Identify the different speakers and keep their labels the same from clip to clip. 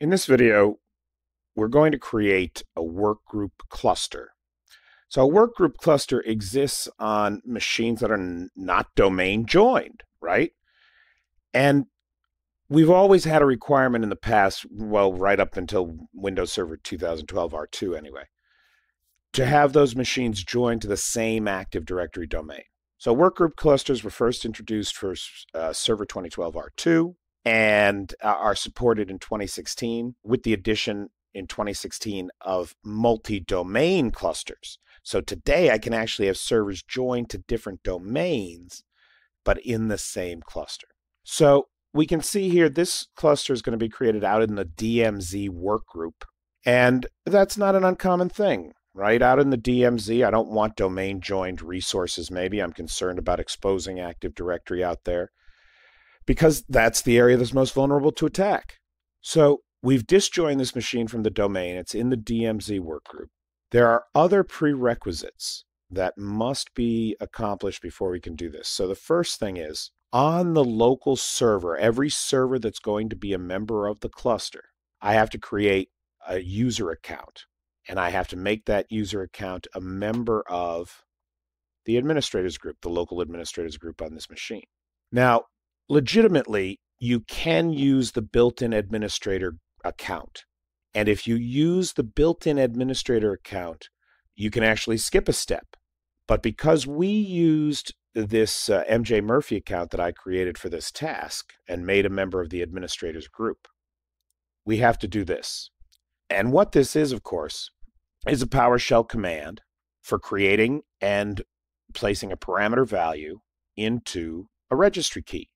Speaker 1: In this video, we're going to create a workgroup cluster. So a workgroup cluster exists on machines that are not domain joined, right? And we've always had a requirement in the past, well, right up until Windows Server 2012 R2 anyway, to have those machines joined to the same Active Directory domain. So workgroup clusters were first introduced for uh, Server 2012 R2 and uh, are supported in 2016 with the addition in 2016 of multi-domain clusters. So today I can actually have servers joined to different domains, but in the same cluster. So we can see here this cluster is going to be created out in the DMZ workgroup. And that's not an uncommon thing, right? Out in the DMZ, I don't want domain joined resources, maybe. I'm concerned about exposing Active Directory out there because that's the area that's most vulnerable to attack. So we've disjoined this machine from the domain. It's in the DMZ workgroup. There are other prerequisites that must be accomplished before we can do this. So the first thing is on the local server, every server that's going to be a member of the cluster, I have to create a user account and I have to make that user account a member of the administrators group, the local administrators group on this machine. Now, legitimately, you can use the built in administrator account. And if you use the built in administrator account, you can actually skip a step. But because we used this uh, MJ Murphy account that I created for this task and made a member of the administrators group, we have to do this. And what this is, of course, is a PowerShell command for creating and placing a parameter value into a registry key.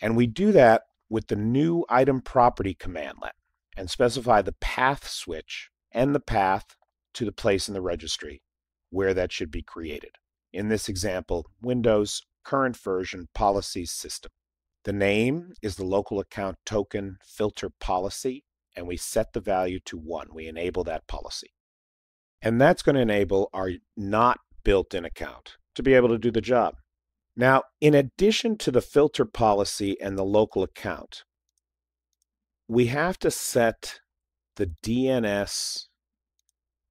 Speaker 1: And we do that with the new item property commandlet and specify the path switch and the path to the place in the registry where that should be created. In this example, Windows current version policies system. The name is the local account token filter policy, and we set the value to 1. We enable that policy. And that's going to enable our not built-in account to be able to do the job. Now, in addition to the filter policy and the local account, we have to set the DNS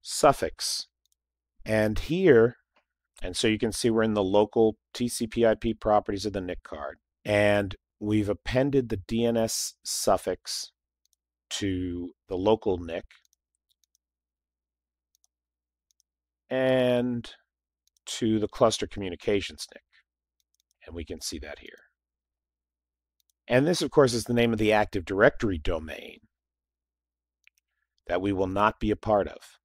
Speaker 1: suffix. And here, and so you can see we're in the local TCP IP properties of the NIC card. And we've appended the DNS suffix to the local NIC. And to the cluster communications NIC. And we can see that here. And this, of course, is the name of the Active Directory domain that we will not be a part of.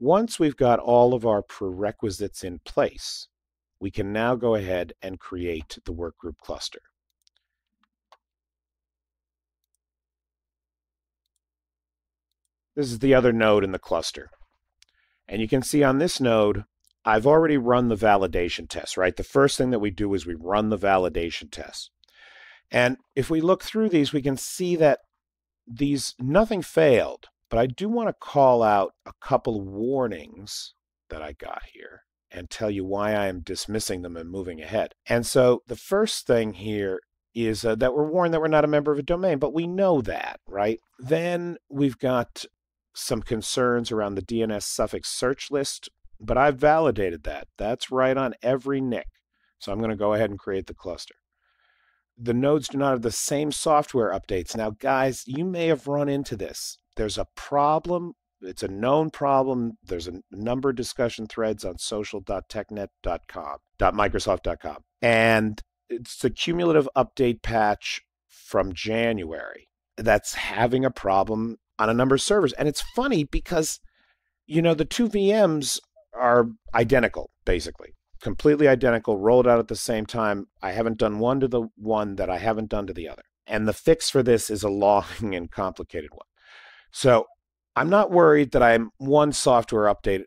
Speaker 1: Once we've got all of our prerequisites in place, we can now go ahead and create the workgroup cluster. This is the other node in the cluster. And you can see on this node, I've already run the validation test, right? The first thing that we do is we run the validation test. And if we look through these, we can see that these, nothing failed, but I do want to call out a couple of warnings that I got here and tell you why I am dismissing them and moving ahead. And so the first thing here is uh, that we're warned that we're not a member of a domain, but we know that, right? Then we've got some concerns around the DNS suffix search list, but I've validated that. That's right on every NIC. So I'm going to go ahead and create the cluster. The nodes do not have the same software updates. Now, guys, you may have run into this. There's a problem. It's a known problem. There's a number of discussion threads on social.technet.com, .microsoft.com. And it's the cumulative update patch from January that's having a problem on a number of servers. And it's funny because, you know, the two VMs are identical, basically, completely identical, rolled out at the same time. I haven't done one to the one that I haven't done to the other. And the fix for this is a long and complicated one. So I'm not worried that I'm one software update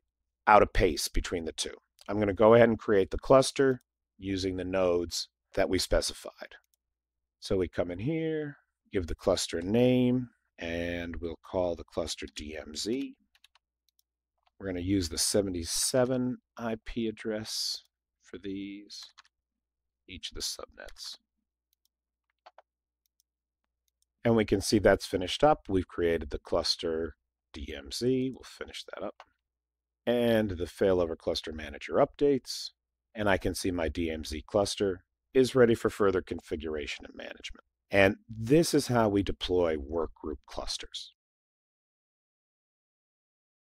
Speaker 1: out of pace between the two. I'm going to go ahead and create the cluster using the nodes that we specified. So we come in here, give the cluster a name, and we'll call the cluster DMZ. We're going to use the 77 IP address for these, each of the subnets. And we can see that's finished up. We've created the cluster DMZ. We'll finish that up. And the failover cluster manager updates. And I can see my DMZ cluster is ready for further configuration and management. And this is how we deploy workgroup clusters.